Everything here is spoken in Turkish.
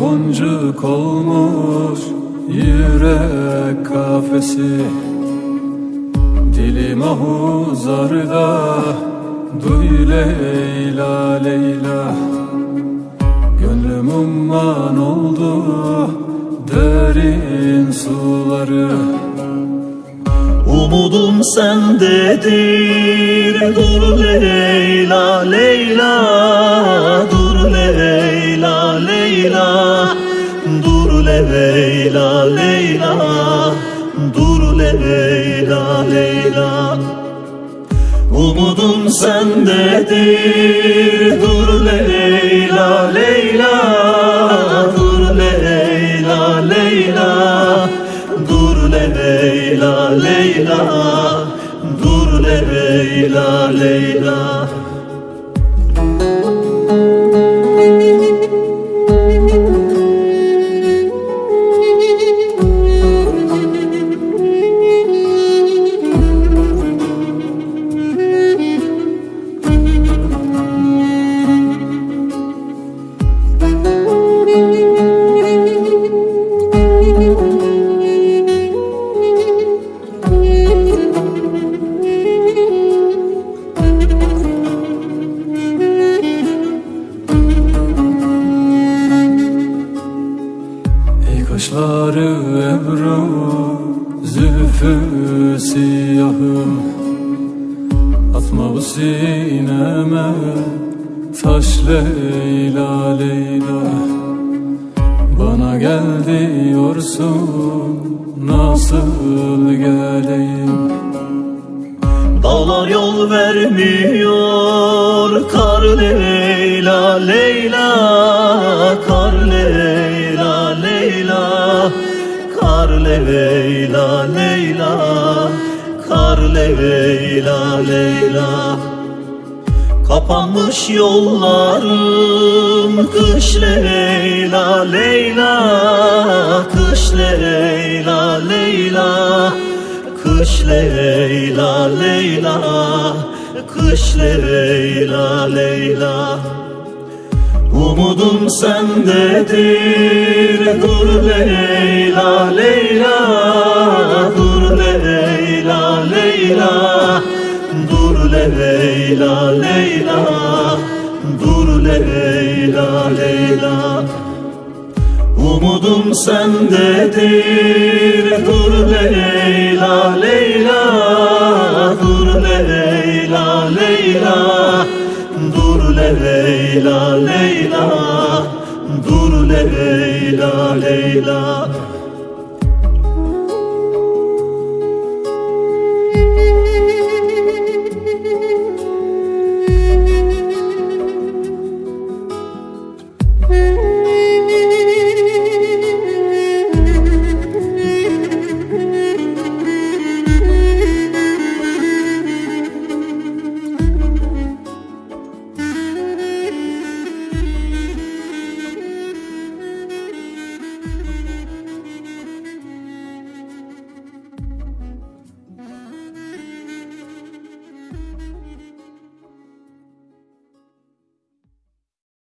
Kırık olmuş yürek kafesi. Dilim ahuzarda Duy Leyla Leyla. Gönlüm umman oldu Derin suları. Umudum sendedir Dur Leyla Leyla Dur Leyla Leyla. Umudum sendedir Dur Leyla Leyla. Dur Leyla Leyla. Dur Leyla Leyla. Dur Leyla Leyla Kaşları ebru Zülfü siyahım Atma bu sineme Taş Leyla Leyla. Bana gel diyorsun Nasıl geleyim? Dağlar yol vermiyor Kar Leyla Leyla Leyla Leyla. Kar Leyla Leyla. Kapanmış yollarım. Kış Leyla Leyla. Kış Leyla Leyla. Kış Leyla Leyla. Kış Leyla Leyla. Umudum sendedir Dur Leyla Leyla Dur Leyla Leyla. Dur Leyla Leyla Dur Leyla Leyla. Umudum sendedir. Dur Leyla Leyla Dur Leyla Leyla. Dur Leyla Leyla Leyla Leyla